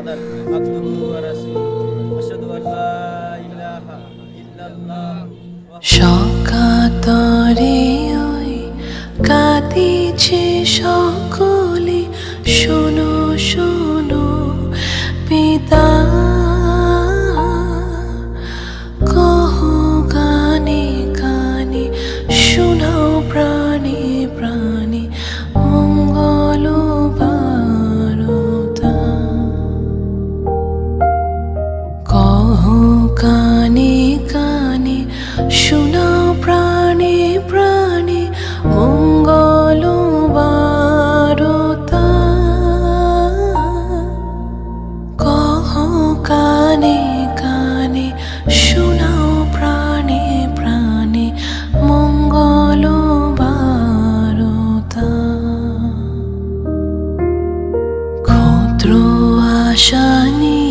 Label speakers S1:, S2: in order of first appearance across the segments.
S1: محمدا عبده ورسوله أشهد أن لا إله إلا الله
S2: সকাতরে ওই কাঁদিছে সকলে শোনো শোনো কানে কানে শোনাও প্রাণে প্রাণে মঙ্গল কহ কানে কানে প্রাণে প্রাণে মঙ্গল আশা নিয়ে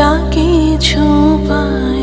S2: जाके छुपाए।